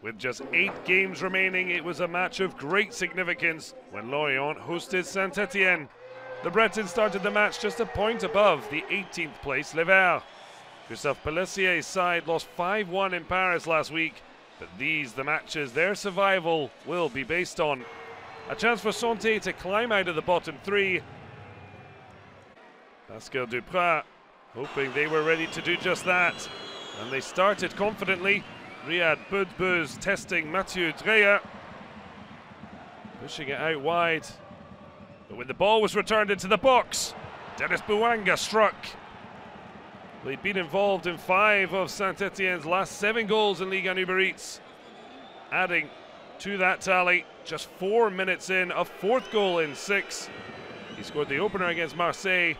With just eight games remaining, it was a match of great significance when Lorient hosted Saint Etienne. The Bretons started the match just a point above the 18th place Les Verts. Christophe Pelissier's side lost 5 1 in Paris last week, but these, the matches their survival will be based on. A chance for Sainté to climb out of the bottom three. Pascal Dupraz hoping they were ready to do just that. And they started confidently. Ryad Boudebouz testing Matthieu Dreyer. Pushing it out wide. But when the ball was returned into the box, Denis Bouanga struck. They'd been involved in five of Saint Etienne's last seven goals in Ligue 1 Uber Eats. Adding to that tally, just four minutes in, a fourth goal in six. He scored the opener against Marseille,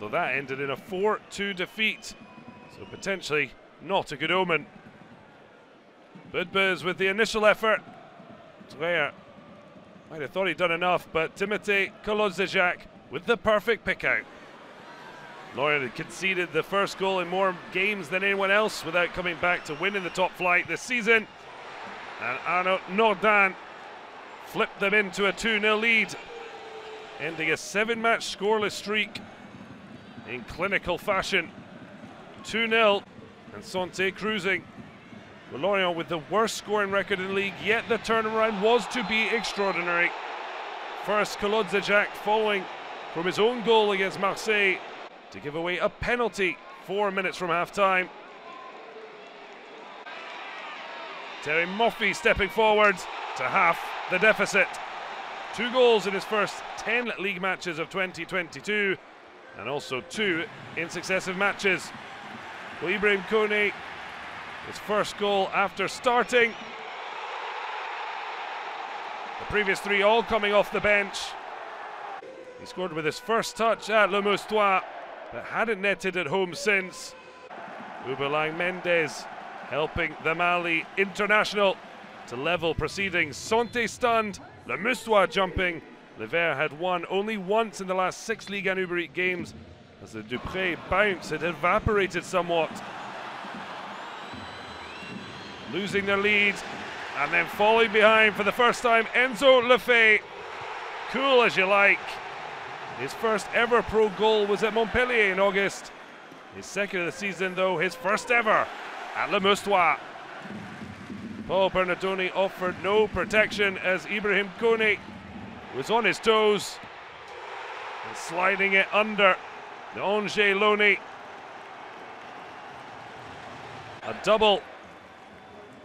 though that ended in a 4 2 defeat. So potentially not a good omen. Boudebouz with the initial effort. Dreyer might have thought he'd done enough, but Timothée Kolodziejczak with the perfect pick out. Lorient had conceded the first goal in more games than anyone else without coming back to win in the top flight this season. And Arnaud Nordin flipped them into a 2 0 lead, ending a seven match scoreless streak in clinical fashion. 2 0, and Sainté cruising. Lorient with the worst scoring record in the league, yet the turnaround was to be extraordinary. First, Kolodziejczak following from his own goal against Marseille to give away a penalty four minutes from half time. Terem Moffi stepping forward to half the deficit. Two goals in his first 10 league matches of 2022, and also two in successive matches. Well, Ibrahim Kone, his first goal after starting. The previous three all coming off the bench. He scored with his first touch at Le Moustoir, but hadn't netted at home since. Houboulang Mendes helping the Mali international to level proceedings. Sainté stunned, Le Moustoir jumping. Les Verts had won only once in the last six Ligue 1 Uber games as the Dupraz bounce had evaporated somewhat. Losing their lead and then falling behind for the first time. Enzo Le Fée, cool as you like. His first ever pro goal was at Montpellier in August. His second of the season, though, his first ever at Le Moustoir. Paul Bernardoni offered no protection as Ibrahim Kone was on his toes and sliding it under the Angers Loni. A double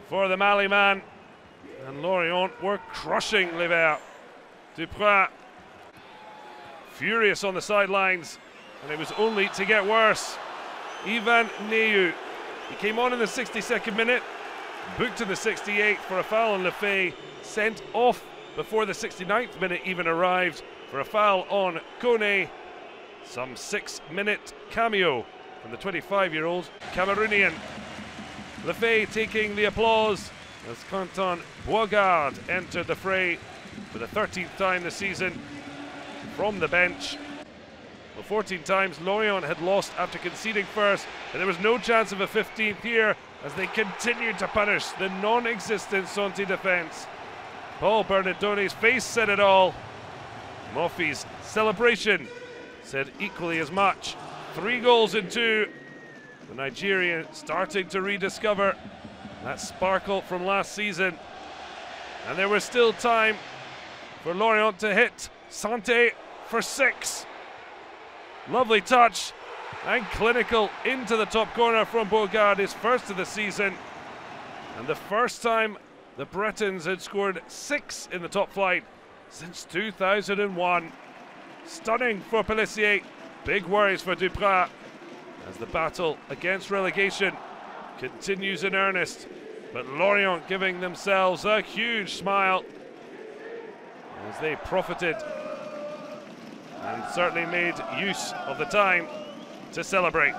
for the Mali man. And Lorient were crushing Les Verts. Dupraz furious on the sidelines, and it was only to get worse. Yvan Neyou, he came on in the 62nd minute, booked in the 68th for a foul on Le Fée, sent off before the 69th minute even arrived for a foul on Kone. Some six minute cameo from the 25 year old Cameroonian. Le Fée taking the applause as Quentin Boisgard entered the fray for the 13th time this season from the bench. Well, 14 times Lorient had lost after conceding first, and there was no chance of a 15th here as they continued to punish the non existent Sainté defence. Paul Bernardoni's face said it all. Moffi's celebration said equally as much. Three goals in two. The Nigerian starting to rediscover that sparkle from last season. And there was still time for Lorient to hit Sainté for six. Lovely touch and clinical into the top corner from Boisgard, his first of the season. And the first time the Bretons had scored six in the top flight since 2001. Stunning for Pelissier. Big worries for Dupraz as the battle against relegation continues in earnest. But Lorient giving themselves a huge smile as they profited and certainly made use of the time to celebrate.